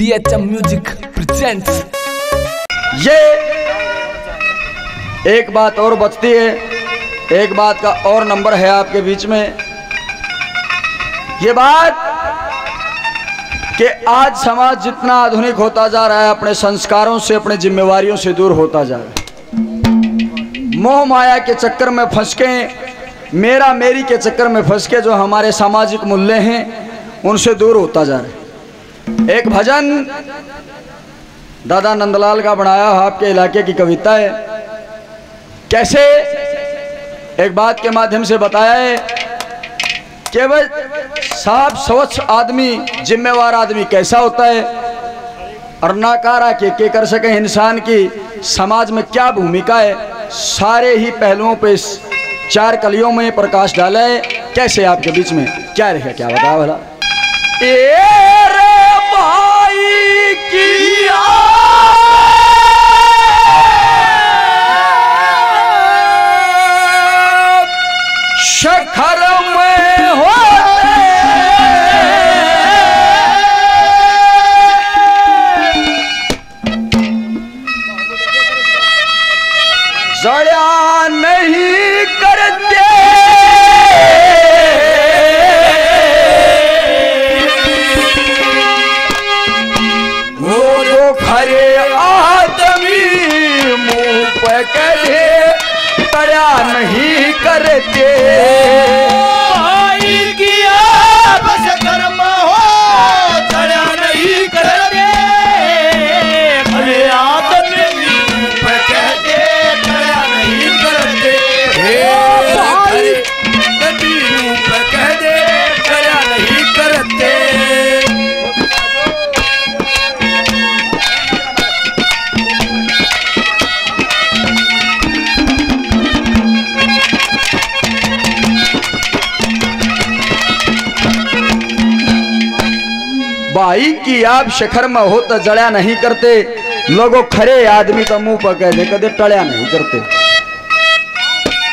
DHM music presents ये एक बात और बचती है, एक बात का और नंबर है आपके बीच में। ये बात कि आज समाज जितना आधुनिक होता जा रहा है, अपने संस्कारों से, अपने जिम्मेवारियों से दूर होता जा रहा है। मोह माया के चक्कर में फंस के मेरा मेरी के चक्कर में फंस के जो हमारे सामाजिक मूल्य हैं, उनसे दूर होता जा रहा है। एक भजन दादा नंदलाल का बनाया आपके इलाके की कविता है। कैसे? एक बात के माध्यम से बताया है कि भाई साफ़ स्वच्छ आदमी, जिम्मेवार आदमी कैसा होता है? और नाकारा के के कर सके इंसान की, समाज में क्या भूमिका है? सारे ही पहलुओं पे चार कलियों में प्रकाश डाला है। कैसे आपके बीच में? क्या रहे क्या बताया भला? भाई की मुँह पड़ा नहीं करते। भाई की आप शिखर में हो तो जड़ा नहीं करते। लोगों खरे आदमी का मुँह पर कह दे कदे टड़या नहीं करते।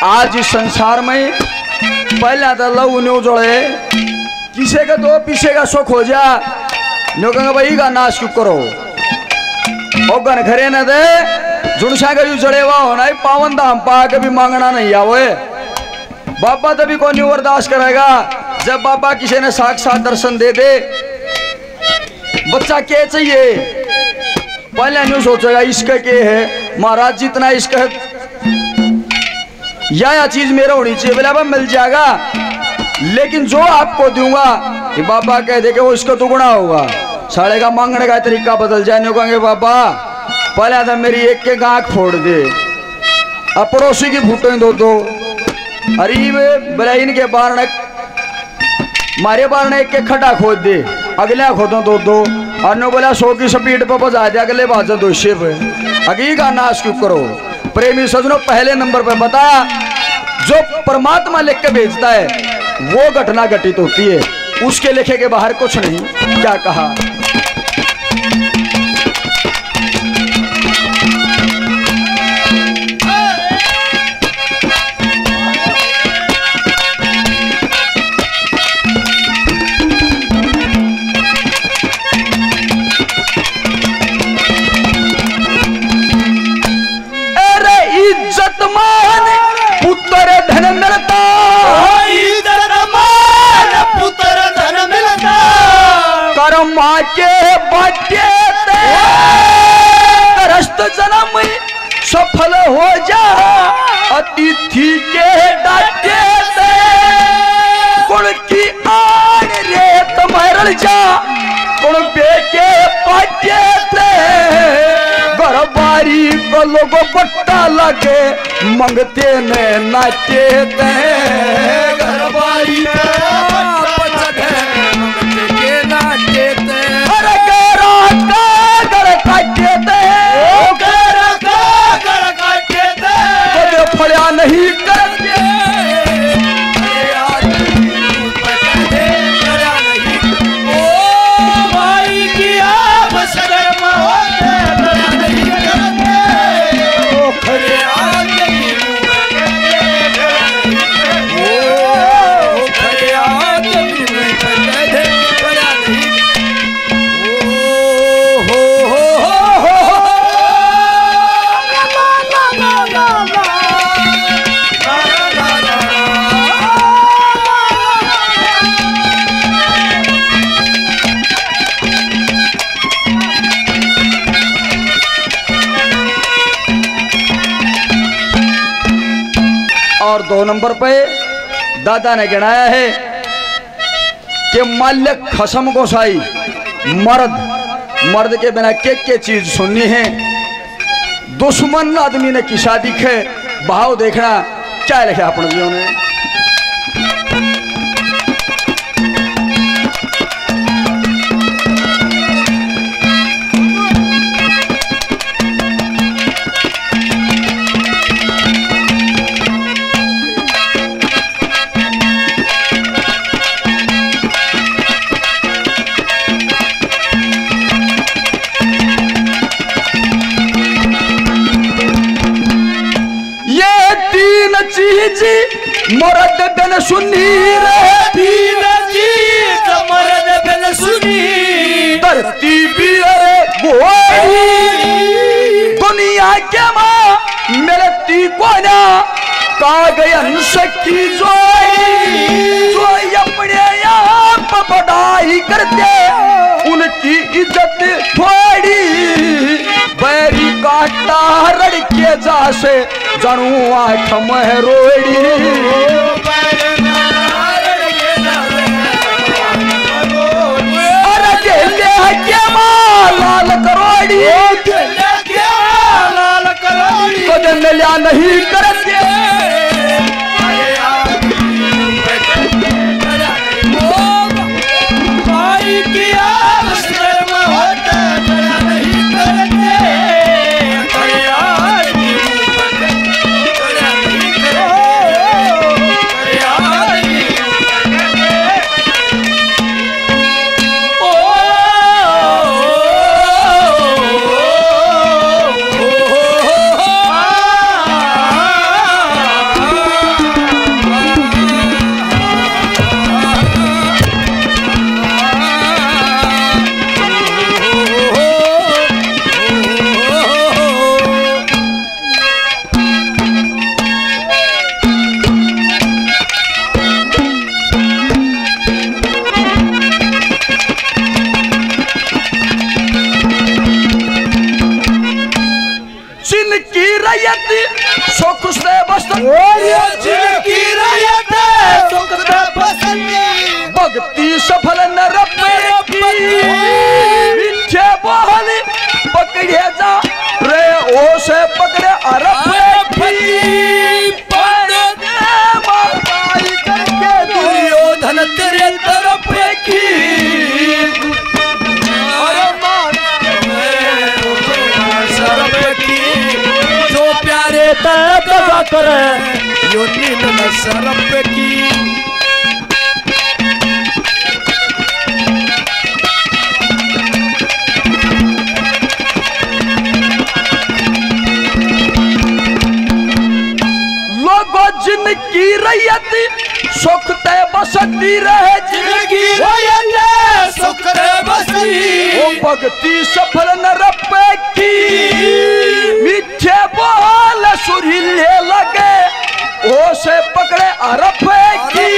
आज इस संसार में पहला तो लव न्यू जोड़े किसे का दो पीछे का सुख हो जा। न्यू कहेंगे, भाई का नाश क्यों करो? ओ गन खरे न दे जुड़सा का यू जड़े हुआ होना ही पावन धाम पा भी मांगना नहीं आवो। बाबा तभी कौन नहीं बर्दाश्त करेगा जब बाबा किसी ने साक्षात दर्शन दे दे बच्चा क्या चाहिए? पहले नहीं सोचेगा, इश्क के है। महाराज, जितना इश्क है, या या चीज़ मेरा होनी चाहिए, बोले मिल जाएगा। लेकिन जो आपको दूँगा बाबा कह दे वो इसका दुगुना होगा। साढ़े का मांगने का तरीका बदल जाए, नहीं कहेंगे बाबा, पहले तो मेरी एक के गांक फोड़ दे। अब पड़ोसी की फूटे दो दो। अरे बोले इनके बार मारे बार ने एक एक खड्डा खोद दे। अगले खोदो दो दो। अनु बोला, सो की स्पीड पर बजा दे, अगले बाजो दो शिव। अगी का नाश क्यों करो। प्रेमी सजनों, पहले नंबर पर बताया, जो परमात्मा लिख के भेजता है, वो घटना घटित होती है। उसके लिखे के बाहर कुछ नहीं। क्या कहा? कर्मा के बाटे ते। करस्त जन्म सफल हो जा। अतिथि के डाटे कुण की आन रे तुम्हारल जा। कुण बेके बाटे ते। घर बारी को लोगो बट्टा लगे, मंगते ने नाचे ते। घरबारी नहीं दो नंबर पे दादा ने गिनाया है कि माल्य खसम गोसाई मर्द मर्द के बिना के के चीज़ सुननी है? दुश्मन आदमी ने किसा दिखे भाव देखना, क्या लिखे अपने जीवन ने मर्द बिन सुनी रे। तीन चीज़ मर्द बिन सुनी। धरती भी अरे बोई दुनिया के माँ मिलती को ना कागयन सकी जोई। जोई अपने आप बड़ाई करते। उनकी इज़्ज़त थोड़ी। बैरी काटा रड़के जासे जनू आठ महरोड़ी की। जो प्यारे कर, यो नील सरप की। लोगो जिनकी रैयत, सुख ते बसती रहे जिनकी रैयत, सुख से बसती। ओ भक्ति सफल न रपे की। सुरीले लगे ओ पकड़े अरब की।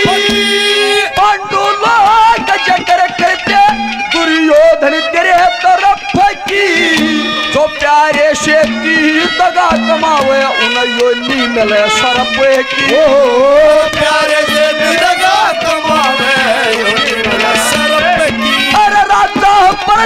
पांडु लोग जकर करते दुर्योधन तेरे तरफ़ की। जो प्यारे से तीर दगा कमावे उन योनी मिले सरप की। प्यारे से दगा कमावे यो नील सरप की। अरे राजा पर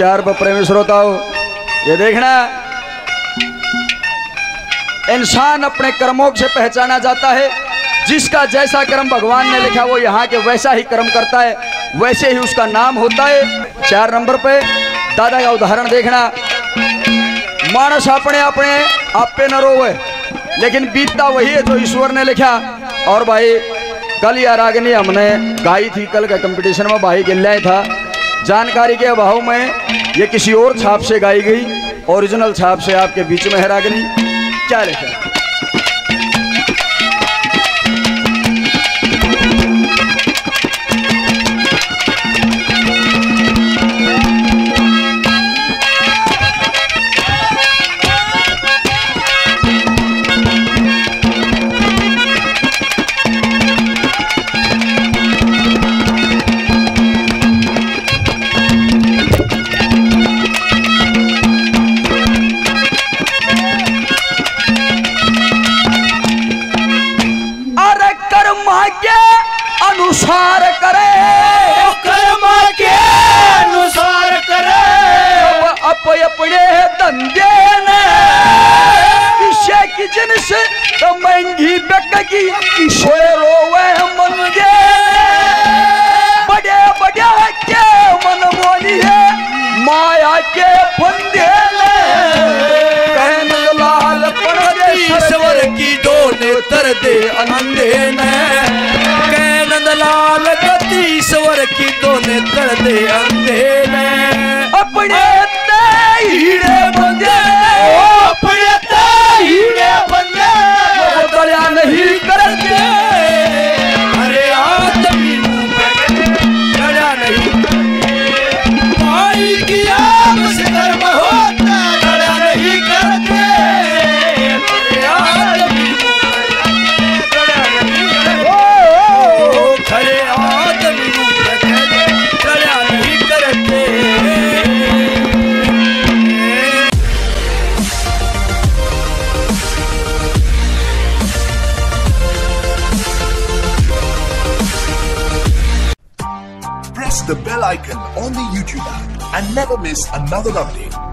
चार पर प्रेमी श्रोताओं ये देखना। इंसान अपने कर्मों से पहचाना जाता है। जिसका जैसा कर्म भगवान ने लिखा, वो यहाँ के वैसा ही कर्म करता है। वैसे ही उसका नाम होता है। चार नंबर पे। दादा का उदाहरण देखना। मानस अपने अपने, आप पे न रोवे। लेकिन बीतता वही है जो ईश्वर ने लिखा। और भाई, कल या रागनी हमने गाई थी, कल का कंपटीशन में भाई गिल्ला था। जानकारी के अभाव में ये किसी और छाप से गाई गई ओरिजिनल छाप से आपके बीच में है रागनी। क्या लिखा बड़े बड़े के मन मोनी है, माया के लाल ईश्वर की डोले तर दे अंधे ने। कैनंद लाल ईश्वर की डोले तर दे अंधे ने। Never miss another update.